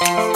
Bye.